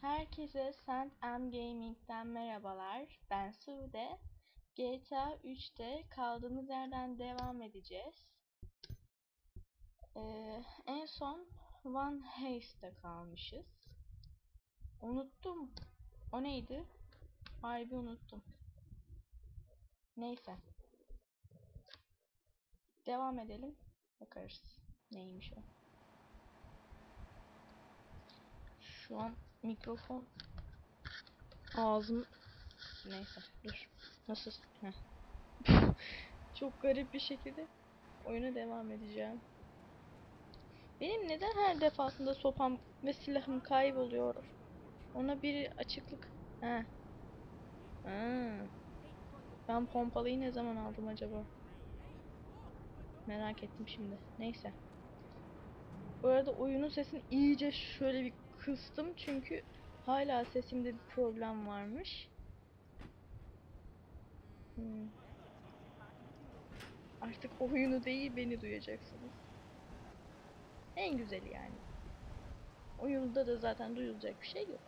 Herkese Sand M Gaming'den merhabalar. Ben Sude. GTA 3'te kaldığımız yerden devam edeceğiz. Ee, en son Van Heyst'te kalmışız. Unuttum. O neydi? Harbi unuttum. Neyse. Devam edelim. Bakarız. Neymiş o. Şu an mikrofon. Ağzım. Neyse dur. Nasıl? Çok garip bir şekilde oyuna devam edeceğim. Benim neden her defasında sopam ve silahım kayboluyor? Ona bir açıklık. Ha. ben pompalıyı ne zaman aldım acaba? Merak ettim şimdi. Neyse. Bu arada oyunun sesini iyice şöyle bir kıstım çünkü hala sesimde bir problem varmış. Hmm. Artık oyunu değil beni duyacaksınız. En güzeli yani. Oyunda da zaten duyulacak bir şey yok.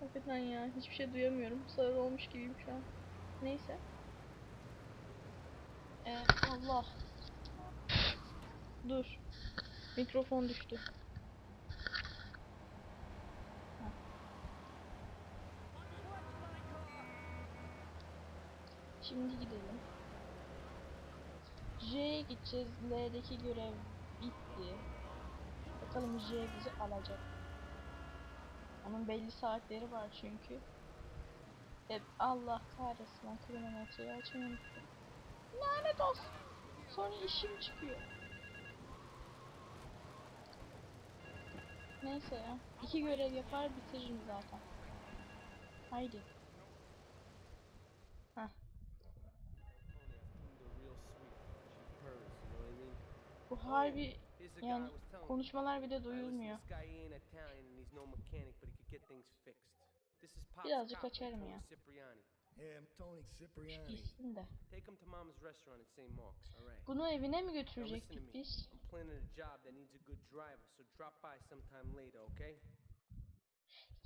Hakikaten ya hiçbir şey duyamıyorum. Sağır olmuş gibiyim şu an. Neyse. Ee, Allah. Dur. Mikrofon düştü. Şimdi gidelim. J'ye gideceğiz. L'deki görev bitti. Bakalım J bizi alacak. Onun belli saatleri var çünkü. Hep Allah kahretsin ben kronometreyi açmayı unuttum. Lanet olsun. Sonra işim çıkıyor. Neyse ya. İki görev yapar bitiririm zaten. Haydi. Heh. Bu harbi yani konuşmalar bile duyulmuyor. Birazcık açarım ya. Hey, I'm Tony Cipriani. İçsin de. Take him to Mama's restaurant at St. Mark's, alright? Bunu evine mi Now listen to me. biz? I'm planning a job that needs a good driver, so drop by sometime later, okay?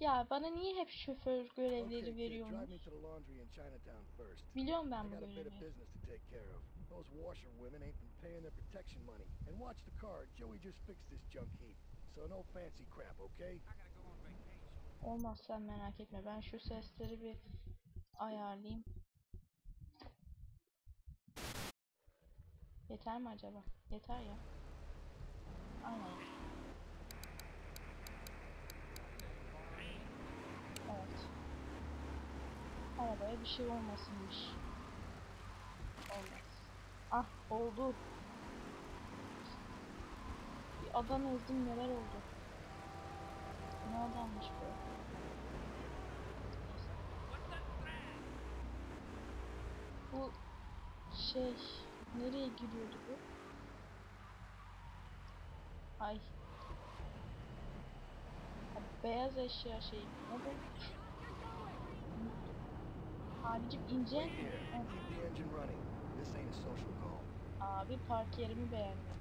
Ya bana niye hep şoför Okay, görevleri kid, drive veriyorsunuz? me to the laundry in Chinatown first. Biliyorum I ben bu got a bit of görevi. business to take care of. Those washerwomen ain't been paying their protection money. And watch the car. Joey just fixed this junk heap. So no fancy crap, okay? Olmaz sen merak etme. Ben şu sesleri bir ayarlayayım. Yeter mi acaba? Yeter ya. Aynen. Evet. Arabaya bir şey olmasınmış. Olmaz. Ah oldu. Bir adam ezdim neler oldu. Ne adammış bu? Şey nereye giriyordu bu? Ay. Ha, beyaz eşya şey. Ne bu? Abicim ince. Abi park yerimi beğendim.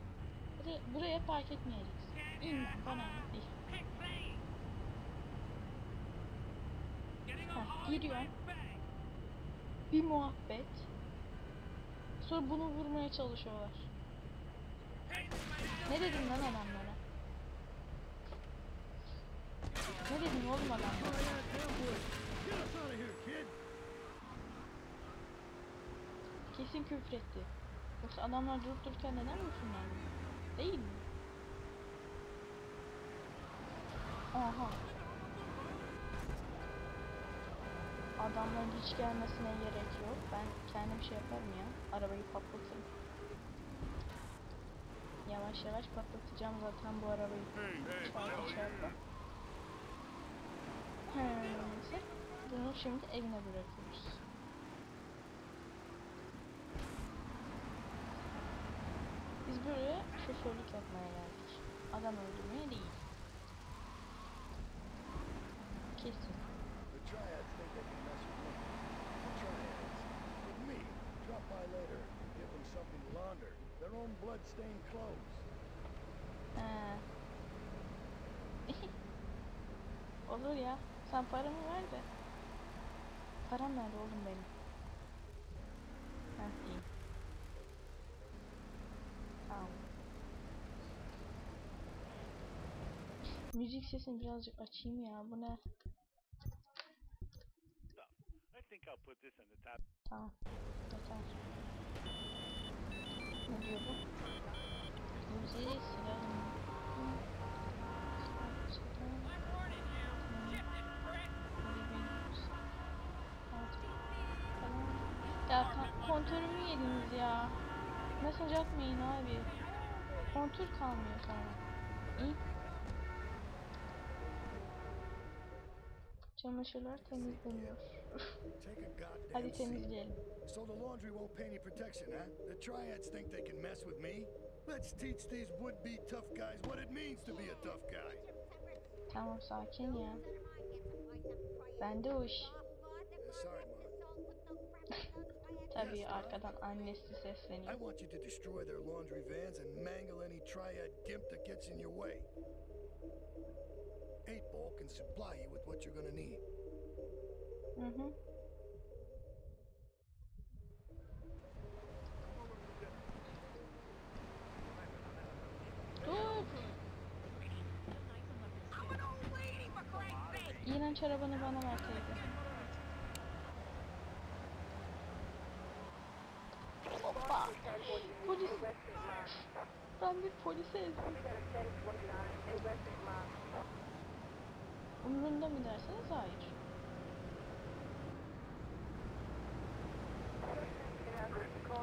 Buraya, buraya park etmeyeceksin. İn bana değil. Heh, giriyorum. Bir muhabbet. Sonra bunu vurmaya çalışıyorlar. Ne dedin lan adamlara? Ne dedin oğlum adamlara? Kesin küfretti. Yoksa adamlar durup dururken neden vursunlar? Değil mi? Aha. Adamların hiç gelmesine gerek yok. Kendim şey yaparım ya. Arabayı patlatırım. Yavaş yavaş patlatacağım zaten bu arabayı. Çarpı neyse. Bunu şimdi evine bırakıyoruz. Biz buraya şoförlük yapmaya geldik. Adam öldürmeye değil. Kesin. by later. Give them something laundered. Their own blood-stained clothes. Ee. Ha. Olur ya. Sen paramı ver de. Param nerede oğlum benim? Heh iyi. Tamam. Müzik sesini birazcık açayım ya. Bu ne? Tamam. Yeter. Ne diyor bu? Müziği silahım. Ya kontörümü yediniz ya. Mesaj atmayın abi. Kontür kalmıyor sonra. İyi. Çamaşırlar temizleniyor. Take a goddamn Hadi temizleyelim. So the laundry won't pay any protection, huh? The triads think they can mess with me? Let's teach these would-be tough guys what it means to be a tough guy. Tamam sakin ya. Bende o iş. Uh, Sorry, Mom. Tabii arkadan annesi I want you to destroy their laundry vans and mangle any triad gimp that gets in your way. Eight Ball can supply you with what you're gonna need. Hı hı. Dur. İğrenç arabanı bana verseydi. Hoppa. Polis. Ben bir polise ezdim. Umrunda mı derseniz hayır.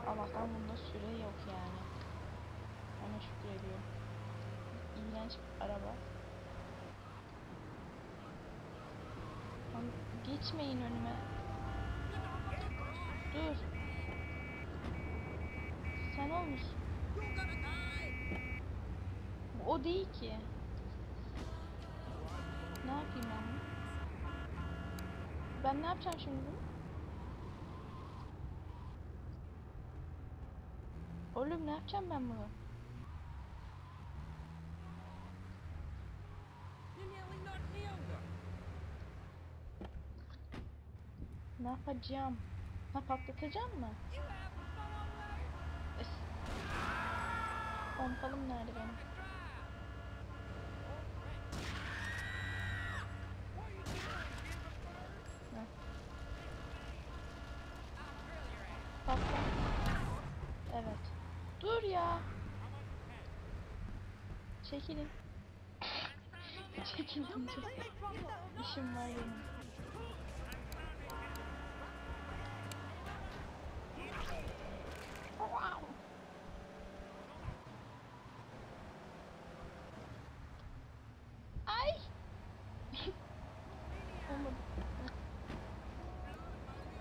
Allah'tan bunda süre yok yani. Ona şükrediyorum. İğrenç bir araba. Geçmeyin önüme. Dur. Sen olmuşsun. Bu O değil ki. Ne yapayım ben bunu? Ben ne yapacağım şimdi bunu? Oğlum ne yapacağım ben bunu? Ne yapacağım? Ha patlatacağım mı? Pompalım nerede benim? Heh. Patla. Evet. Dur ya. Çekilin. Çekilin. çekilin. İşim var benim. Ay. Olmadı.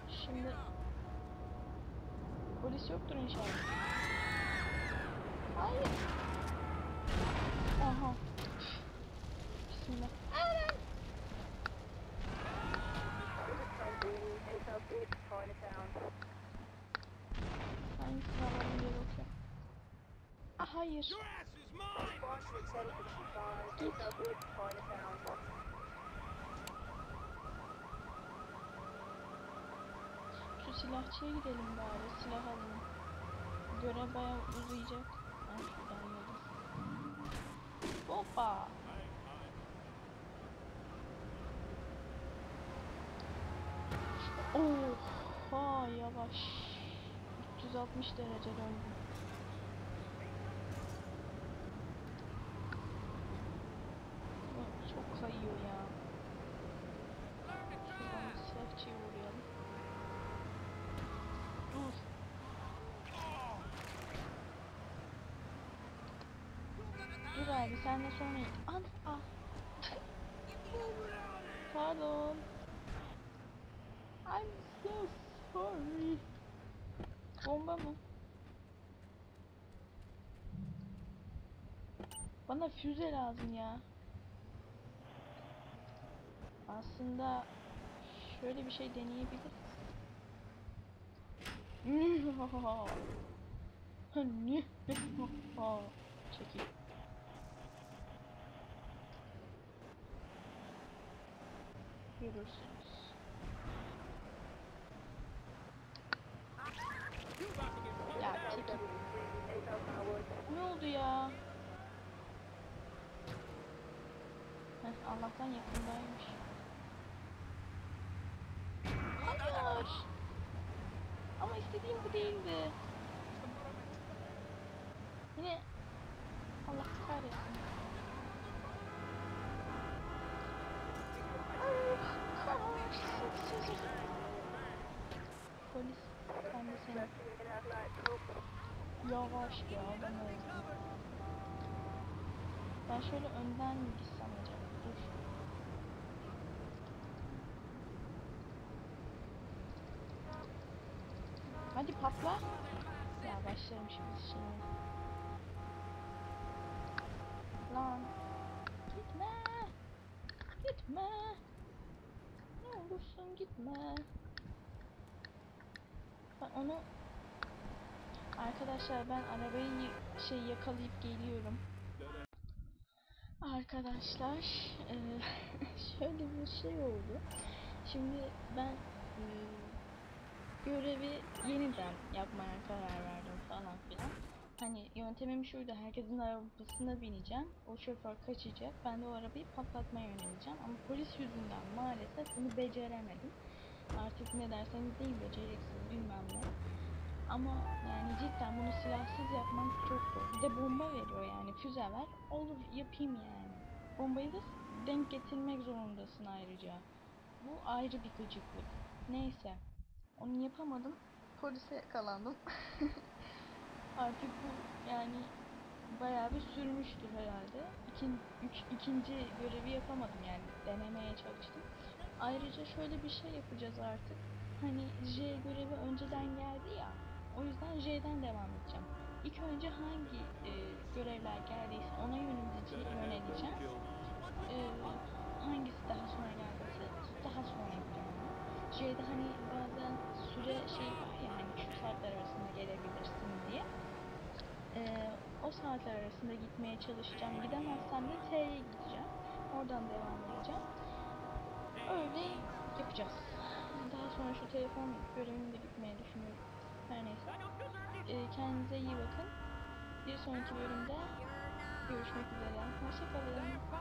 Şimdi polis yoktur inşallah. Hayır. Hayır. Git. Şu silahçıya gidelim bari. Silah alalım. Görev bayağı uzayacak. Yolu. Hoppa. Oha yavaş. 360 derece döndüm. Aa, Çok kayıyor ya. Şuradan bir silahçıya uğrayalım. Dur. Abi sen de sonra An ah. Pardon. I'm so sorry. Bomba mı? Bana füze lazım ya. Aslında şöyle bir şey deneyebiliriz. Ne? Çekil. Görürsünüz. Ya çekil. Ne oldu ya? Heh, Allah'tan yakındaymış. Hayır. Ama istediğim bu değildi. Yine Allah kahretsin. Ben seni yavaş ya adam öldü. Ben şöyle önden mi gitsem acaba? Dur. Hadi patla. Ya başlamış biz şimdi. Lan. Gitme. Gitme. Ne olursun gitme. Onu Arkadaşlar ben arabayı şey yakalayıp geliyorum. Arkadaşlar eee, şöyle bir şey oldu. Şimdi ben eee, görevi yeniden yapmaya karar verdim falan filan. Hani yöntemim şuydu, herkesin arabasına bineceğim, o şoför kaçacak, ben de o arabayı patlatmaya yöneleceğim. Ama polis yüzünden maalesef bunu beceremedim. Artık ne derseniz deyin beceriksiz bilmem ne. Ama yani cidden bunu silahsız yapmak çok zor. Bir de bomba veriyor yani füze ver. Olur yapayım yani. Bombayı da denk getirmek zorundasın ayrıca. Bu ayrı bir gıcıklık. Neyse. Onu yapamadım. Polise yakalandım. Artık bu yani bayağı bir sürmüştür herhalde. İkin, üç, ikinci görevi yapamadım yani denemeye çalıştım. Ayrıca şöyle bir şey yapacağız artık. Hani J görevi önceden geldi ya. O yüzden J'den devam edeceğim. İlk önce hangi e, görevler geldiyse ona yöneleceğim. E, hangisi daha sonra geldiyse daha sonra yapacağım. J'de hani bazen süre şey var ya hani şu saatler arasında gelebilirsin diye. E, o saatler arasında gitmeye çalışacağım. Gidemezsem de T'ye gideceğim. Oradan devam edeceğim. Öyle yapacağız. Daha sonra şu telefon görevini de gitmeye düşünüyorum. Her neyse. Ee, kendinize iyi bakın. Bir sonraki bölümde görüşmek üzere. Hoşçakalın.